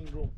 dressing room